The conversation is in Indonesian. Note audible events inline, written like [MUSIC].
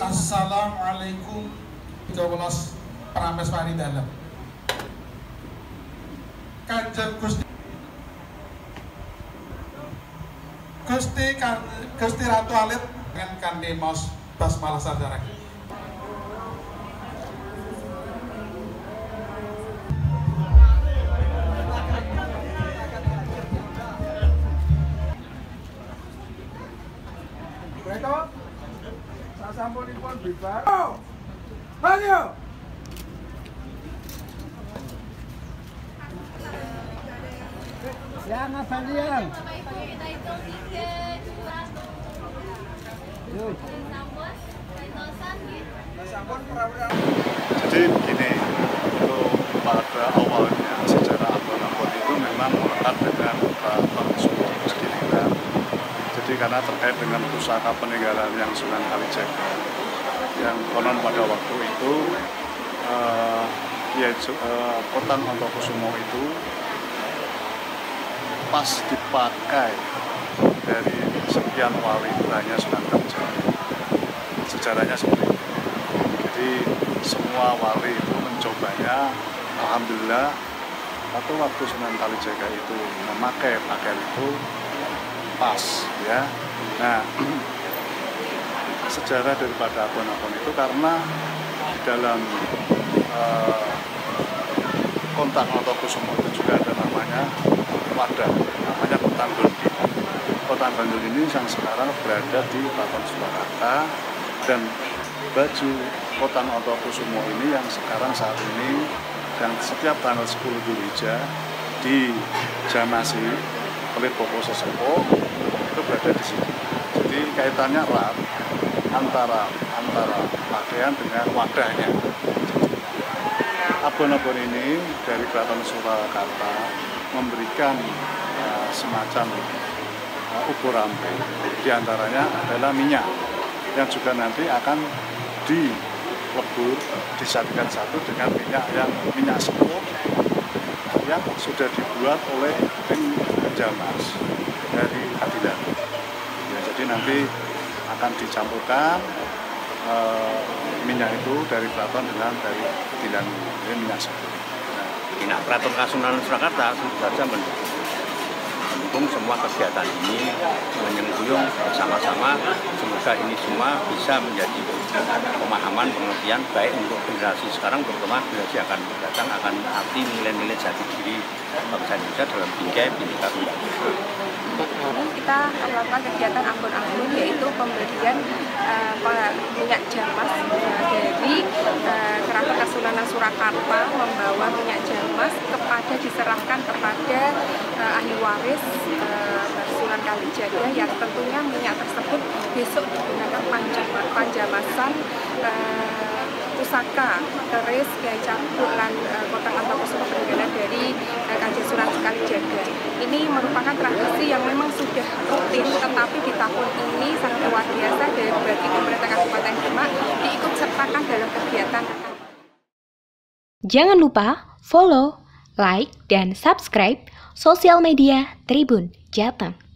Assalamualaikum. 13 Prames Pari Dalam. Kanjeng Gusti Gusti kan Gusti Ratu Alit dengan kande maus basmalah sarjana. Beto, sasampunipun bibar. Oh! Yang yang. Jadi begini, untuk pada awalnya sejarah Ambon-Ambon itu memang melekat dengan Keraton Sunan Sekiliran. Jadi karena terkait dengan pusaka peninggalan yang Sunan Kalijaga, yang konon pada waktu itu eh, ya eh, Kota Antokusumo itu pas dipakai dari sekian wali itu hanya Sunan Kalijaga. Sejarahnya seperti itu. Jadi semua wali itu mencobanya, alhamdulillah waktu waktu Sunan Kalijaga itu memakai pakaian itu pas ya. Nah, [CLEARS THROAT] sejarah daripada abon-abon itu karena di dalam eh, kontak atau kusumo itu juga ada namanya wadah, namanya Kota Gondi. Kota Bandul ini yang sekarang berada di Keraton Surakarta dan baju Kota Kusumo ini yang sekarang saat ini dan setiap tanggal 10 Julhijjah di Jamasi oleh Bopo Sesepo itu berada di sini. Jadi kaitannya erat antara antara pakaian dengan wadahnya. Abon-abon ini dari Keraton Surakarta memberikan uh, semacam uh, ukur rampe. Di antaranya adalah minyak yang juga nanti akan dilebur disatukan satu dengan minyak yang minyak sepuh yang sudah dibuat oleh Jamas dari Adilan. Ya, jadi nanti akan dicampurkan eh, minyak itu dari keraton dengan dari Adilan ini minyak sepuh. Nah, Keraton Kasunanan Surakarta tentu saja mendukung mendukung semua kegiatan ini menyengkuyung bersama-sama semoga ini semua bisa menjadi pemahaman pengertian baik untuk generasi sekarang terutama generasi akan datang akan arti nilai-nilai jati diri bangsa Indonesia dalam bingkai bineka tunggal. Kita melakukan kegiatan ambon-ambon yaitu pemberian uh, minyak jamas uh, dari uh, Keraton Kasunanan Surakarta membawa minyak jamas kepada diserahkan kepada uh, ahli waris uh, Sunan Kalijaga yang tentunya minyak tersebut besok digunakan panjang panjamasan uh, pusaka keris Kiai Cangkuk lan uh, Kota Antokusumo peninggalan dari uh, Kanjeng Sunan Kalijaga. Ini merupakan tradisi yang memang sudah rutin, tetapi di tahun ini sangat luar biasa dari bagi pemerintah Kabupaten Demak diikut sertakan dalam kegiatan. Jangan lupa follow, like, dan subscribe sosial media Tribun Jateng.